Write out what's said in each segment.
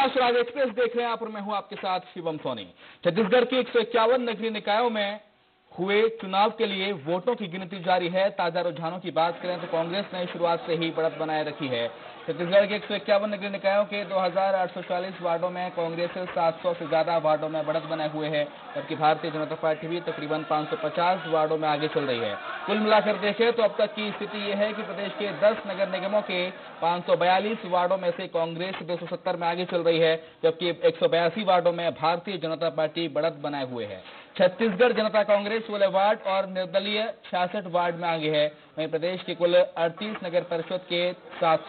नमस्कार स्वराज एक्सप्रेस देख रहे हैं आप और मैं हूँ आपके साथ शिवम सोनी। छत्तीसगढ़ की एक नगरीय निकायों में हुए चुनाव के लिए वोटों की गिनती जारी है। ताज़ा रुझानों की बात करें तो कांग्रेस ने शुरुआत से ही बढ़त बनाए रखी है। छत्तीसगढ़ के एक सौ इक्यावन नगरीय निकायों के दो वार्डों में कांग्रेस 700 से ज़्यादा वार्डों में बढ़त बनाए हुए है, जबकि भारतीय जनता पार्टी भी तकरीबन 550 वार्डों में आगे चल रही है। कुल मिलाकर देखें तो अब तक की स्थिति यह है कि प्रदेश के 10 नगर निगमों के 542 वार्डों में से कांग्रेस 270 में आगे चल रही है, जबकि एक वार्डों में भारतीय जनता पार्टी बढ़त बनाए हुए है। छत्तीसगढ़ जनता कांग्रेस सोलह वार्ड और निर्दलीय छियासठ वार्ड में आगे है। वहीं प्रदेश के कुल 38 नगर परिषद के सात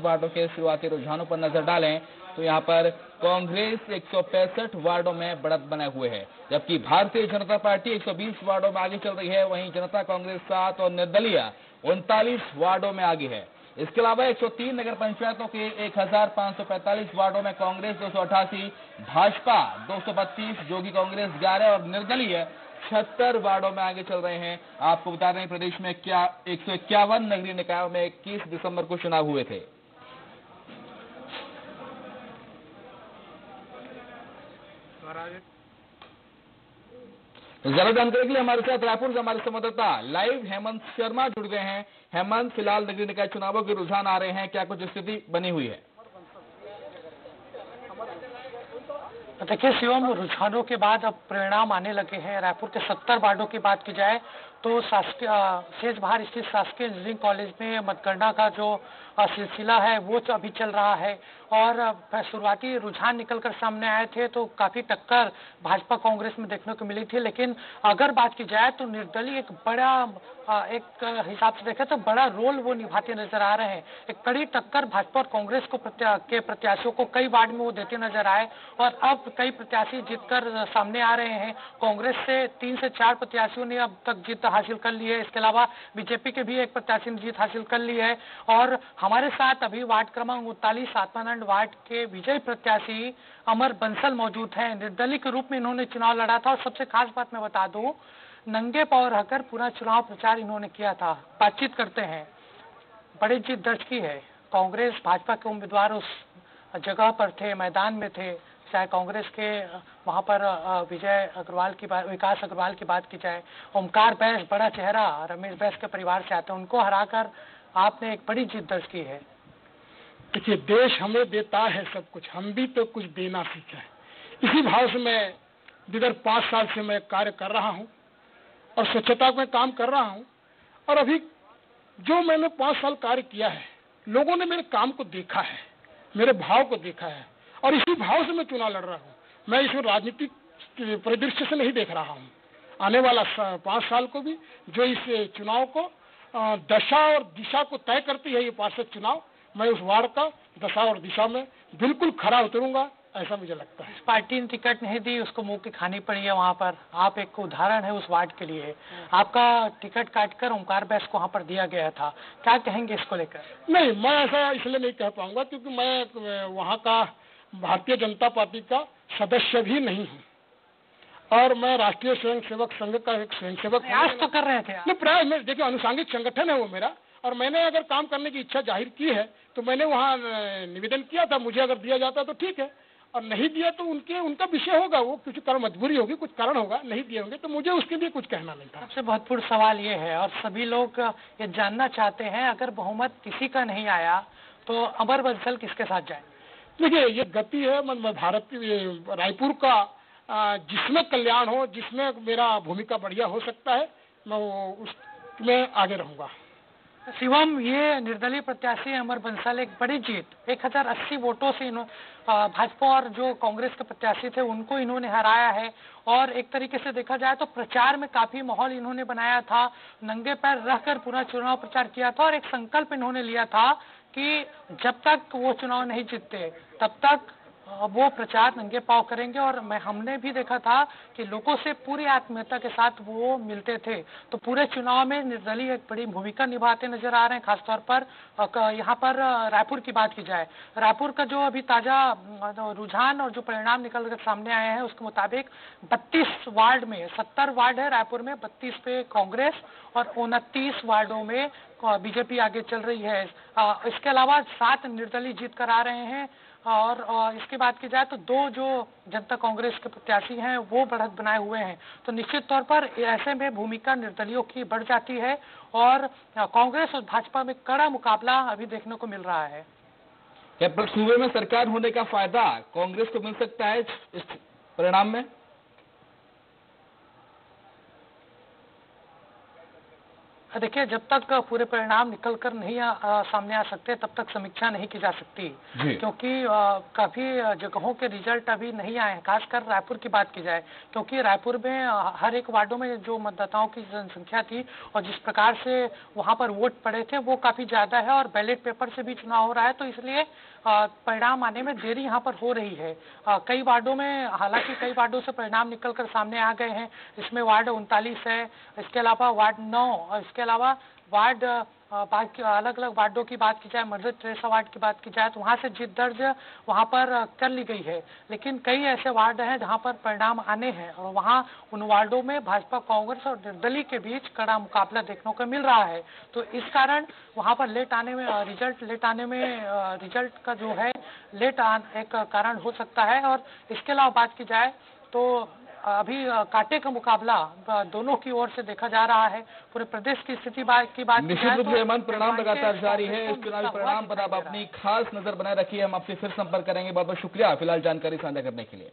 वार्डों के शुरुआती रुझानों पर नज़र डालें तो यहाँ पर कांग्रेस एक वार्डों में बढ़त बने हुए है, जबकि भारतीय जनता पार्टी 120 वार्डों में आगे चल रही है। वहीं जनता कांग्रेस सात और निर्दलीय उनतालीस वार्डों में आगे है। इसके अलावा 103 नगर पंचायतों के 1545 वार्डों में कांग्रेस दो सौ अठासी, भाजपा 232 जोगी कांग्रेस 11 और निर्दलीय छहत्तर वार्डों में आगे चल रहे हैं। आपको बता रहे हैं प्रदेश में क्या एक सौ इक्यावन नगरीय निकायों में इक्कीस दिसंबर को चुनाव हुए थे। ज़्यादा जानकारी के लिए हमारे साथ रायपुर से हमारे संवाददाता लाइव हेमंत शर्मा जुड़ गए हैं। हेमंत, फ़िलहाल नगरी निकाय चुनावों के रुझान आ रहे हैं। क्या कुछ स्थिति बनी हुई है? देखिए शिवम रुझानों के बाद अब परिणाम आने लगे हैं। रायपुर के सत्तर वार्डों की बात की जाए तो शासकीय शेष बाहर स्थित शासकीय इंजीनियरिंग कॉलेज में मतगणना का जो सिलसिला है वो अभी चल रहा है। और शुरुआती रुझान निकलकर सामने आए थे तो काफ़ी टक्कर भाजपा कांग्रेस में देखने को मिली थी। लेकिन अगर बात की जाए तो निर्दलीय एक बड़ा एक हिसाब से देखें तो बड़ा रोल वो निभाते नज़र आ रहे हैं। एक कड़ी टक्कर भाजपा और कांग्रेस को प्रत्या, के प्रत्याशियों को कई वार्ड में वो देते नज़र आए। और अब कई प्रत्याशी जीतकर सामने आ रहे हैं। कांग्रेस से तीन से चार प्रत्याशियों ने अब तक जीत। हासिल कर ली है। इसके अलावा बीजेपी के भी एक प्रत्याशी ने जीत हासिल कर ली है। और हमारे साथ अभी वार्ड क्रमांक उनतालीस आत्मानंद वार्ड के विजय प्रत्याशी अमर बंसल मौजूद हैं। निर्दलीय के रूप में इन्होंने चुनाव लड़ा था। और सबसे खास बात मैं बता दूँ, नंगे पाव रहकर पूरा चुनाव प्रचार इन्होंने किया था। बातचीत करते हैं। बड़ी जीत दर्ज की है। कांग्रेस, भाजपा के उम्मीदवार उस जगह पर थे, मैदान में थे। चाहे कांग्रेस के, वहाँ पर विजय अग्रवाल की बात विकास अग्रवाल की बात की जाए, ओमकार बैस, बड़ा चेहरा, रमेश बैस के परिवार से आते हैं, उनको हराकर आपने एक बड़ी जीत दर्ज की है। देखिए, देश हमें देता है सब कुछ, हम भी तो कुछ देना सीखा है। इसी भाव से मैं विगत पाँच साल से मैं कार्य कर रहा हूँ, और स्वच्छता में काम कर रहा हूँ, और अभी जो मैंने पाँच साल कार्य किया है, लोगों ने मेरे काम को देखा है, मेरे भाव को देखा है और इसी भाव से मैं चुनाव लड़ रहा हूँ? मैं इसमें राजनीतिक परिदृश्य से नहीं देख रहा हूँ। आने वाला पाँच साल को भी जो इस चुनाव को दशा और दिशा को तय करती है ये पार्षद चुनाव मैं उस वार्ड का दशा और दिशा में बिल्कुल खरा उतरूँगा ऐसा मुझे लगता है। पार्टी ने टिकट नहीं दी उसको मुँह की खानी पड़ी है वहाँ पर। आप एक उदाहरण है उस वार्ड के लिए। आपका टिकट काटकर ओंकार बैस को वहाँ पर दिया गया था। क्या कहेंगे इसको लेकर? नहीं मैं ऐसा इसलिए नहीं कह पाऊँगा क्योंकि मैं वहाँ का भारतीय जनता पार्टी का सदस्य भी नहीं हूँ। और मैं राष्ट्रीय स्वयं सेवक संघ का एक स्वयं सेवक प्रयास तो कर रहे थे प्रयास में देखिए अनुसांगिक संगठन है वो मेरा। और मैंने अगर काम करने की इच्छा ज़ाहिर की है तो मैंने वहाँ निवेदन किया था मुझे अगर दिया जाता तो ठीक है। और नहीं दिया तो उनके उनका विषय होगा वो कुछ कारण मजबूरी होगी कुछ कारण होगा नहीं दिए होंगे तो मुझे उसके लिए कुछ कहना नहीं था। सबसे महत्वपूर्ण सवाल ये है और सभी लोग ये जानना चाहते हैं अगर बहुमत किसी का नहीं आया तो अमर बंसल किसके साथ जाए देखिए, ये गति है भारत रायपुर का जिसमें कल्याण हो, जिसमें मेरा भूमिका बढ़िया हो सकता है, मैं वो उसमें आगे रहूँगा। शिवम, ये निर्दलीय प्रत्याशी अमर बंसल एक बड़ी जीत। एक हज़ार अस्सी वोटों से भाजपा और जो कांग्रेस के प्रत्याशी थे, उनको इन्होंने हराया है। और एक तरीके से देखा जाए तो प्रचार में काफ़ी माहौल इन्होंने बनाया था। नंगे पैर रहकर पूरा चुनाव प्रचार किया था और एक संकल्प इन्होंने लिया था कि जब तक वो चुनाव नहीं जीतते तब तक वो प्रचार नंगे पाव करेंगे और मैं, हमने भी देखा था कि लोगों से पूरी आत्मीयता के साथ वो मिलते थे। तो पूरे चुनाव में निर्दलीय एक बड़ी भूमिका निभाते नज़र आ रहे हैं, खासतौर पर यहाँ पर रायपुर की बात की जाए। रायपुर का जो अभी ताज़ा रुझान और जो परिणाम निकल कर सामने आए हैं, उसके मुताबिक बत्तीस वार्ड में, सत्तर वार्ड है रायपुर में, बत्तीस पे कांग्रेस और उनतीस वार्डों में बीजेपी आगे चल रही है। इसके अलावा सात निर्दलीय जीत कर आ रहे हैं। और इसके बात की जाए तो दो जो जनता कांग्रेस के प्रत्याशी हैं, वो बढ़त बनाए हुए हैं। तो निश्चित तौर पर ऐसे में भूमिका निर्दलियों की बढ़ जाती है और कांग्रेस और भाजपा में कड़ा मुकाबला अभी देखने को मिल रहा है। क्या सूबे में सरकार होने का फ़ायदा कांग्रेस को मिल सकता है इस परिणाम में? देखिए जब तक पूरे परिणाम निकल कर नहीं आ, आ, सामने आ सकते तब तक समीक्षा नहीं की जा सकती। क्योंकि काफ़ी जगहों के रिज़ल्ट अभी नहीं आए हैं। खासकर रायपुर की बात की जाए क्योंकि रायपुर में आ, हर एक वार्डों में जो मतदाताओं की जनसंख्या थी और जिस प्रकार से वहाँ पर वोट पड़े थे वो काफ़ी ज़्यादा है और बैलेट पेपर से भी चुनाव हो रहा है तो इसलिए परिणाम आने में देरी यहाँ पर हो रही है। कई वार्डों में, हालाँकि कई वार्डों से परिणाम निकल कर सामने आ गए हैं। इसमें वार्ड उनतालीस है, इसके अलावा वार्ड नौ और इसके अलावा वार्ड बाकी अलग अलग वार्डों की बात की जाए मदर टेरेसा वार्ड की बात की जाए तो वहाँ से जीत दर्ज, वहाँ पर कर ली गई है। लेकिन कई ऐसे वार्ड हैं जहाँ पर परिणाम आने हैं और वहाँ उन वार्डों में भाजपा, कांग्रेस और निर्दलीय के बीच कड़ा मुकाबला देखने को मिल रहा है। तो इस कारण वहाँ पर लेट आने में रिज़ल्ट, लेट आने में रिज़ल्ट का जो है, लेट एक कारण हो सकता है। और इसके अलावा बात की जाए तो अभी कांटे का मुकाबला दोनों की ओर से देखा जा रहा है। पूरे प्रदेश की स्थिति बा- की बात निश्चित रूप तो से हेमंत परिणाम लगातार जारी है। इस चुनावी परिणाम पर आप। अपनी खास नज़र बनाए रखिए। हम आपसे फिर संपर्क करेंगे। बहुत बहुत शुक्रिया फ़िलहाल जानकारी साझा करने के लिए।